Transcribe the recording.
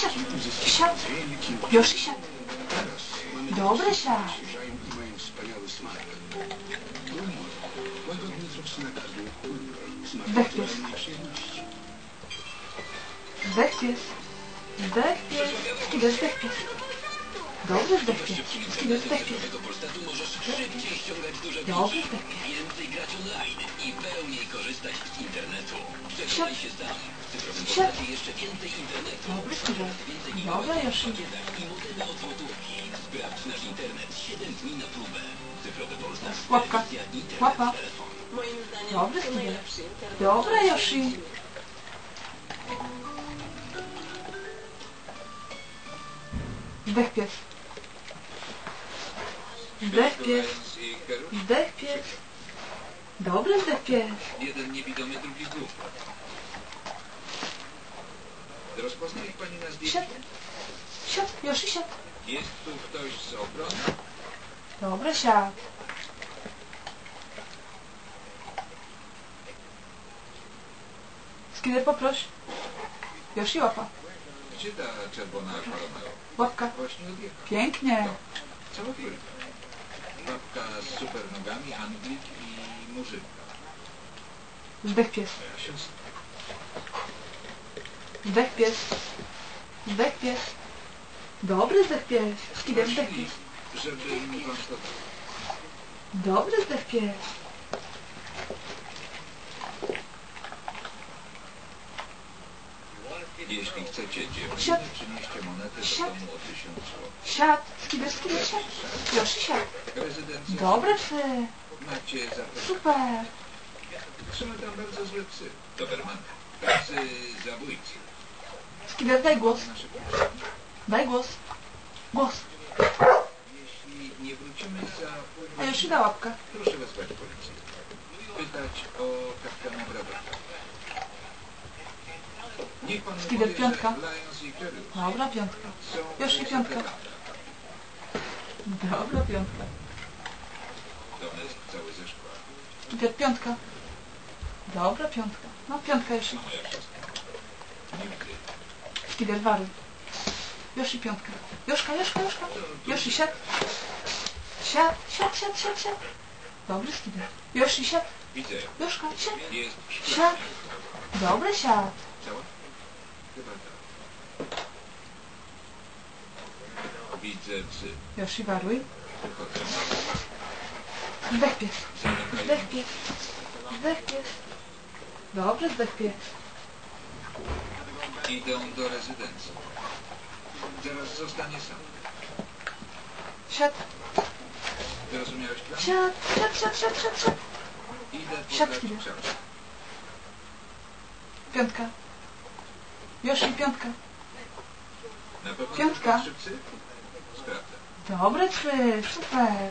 Siad. Siad. Yoshi, siad. Dobry siad. Zdech pies. Zdech pies. Zdech pies. Skider, zdech pies. Dobry zdech pies. Skider, zdech pies. Pliki, zdech pies. więcej grać online i pełniej korzystać z internetu. Przekonaj się sam. W Polsacie jeszcze więcej internetu. Dobry skider. Więcej Dobra, gigabajtów w Yoshi. pakietach i modemy od złotówki. Sprawdź nasz internet 7 dni na próbę. Cyfrowy Polsat. Łapka. Łapa. telefon. Moim zdaniem Dobry to skider. najlepszy internet. Dobra, Yoshi. Zdech pies. Zdech pies. Zdech pies. Dobry zdech pies. Jeden niewidomy, drugi głuchy. Rozpozna ich pani na zdjęciu? Siad. Siad. Yoshi, siad. Jest tu ktoś z obrony? Dobra, siad. Skider, poproś. Yoshi, łapa. Gdzie ta czerwona Romeo? Łapka. Właśnie odjechał. Pięknie. Cała chwilę. Babka z super nogami, Anglik i Murzynka. Zdech pies. Siostra. Zdech pies. Zdech pies. Dobry zdech pies. Skider, zdech pies. Dobry zdech pies. Jeśli chcecie dziewczyny, Siad. przynieście monetę do domu o tysiąc złotych. Siad. Skider, skider, siad. Yoshi, siad. Rezydencja. Dobre psy. Macie zaproszenie. Super. Są tam bardzo złe psy. Doberman. Psy zabójcy. Skider, daj głos. Daj głos. Głos. Jeśli nie wrócimy za A godziny, da łapka. proszę wezwać policję. Pytać o kapitana. Niech pan powie, piątka. i Dobra, piątka. są Yoshi, piątka. Dobra, piątka. Dom jest cały ze szkła. Skider, piątka. Dobra, piątka. No, piątka siostra. Nigdy. Skider, waruj. Yoshi, piątka. Joszka, Joszka, Joszka. Yoshi, siad. Siad, siad, siad, siad, siad. Dobry skider. Yoshi, siad. Widzę. Joszka, siad. Siad. Dobry siad. Tak. Widzę psy. Yoshi, waruj. Wychodzą. Zdech pies. Zdech pies. Zdech pies. Dobry zdech pies. Idą do rezydencji. Zaraz zostanie sam. Siad, Zrozumiałeś plan? siad, siad, siad, siad, siad, siad. Idę Siatki. podać książkę. Piątka. Yoshi, piątka. Na pewno Piątka. trzy? Sprawdzę. Dobry psy, super.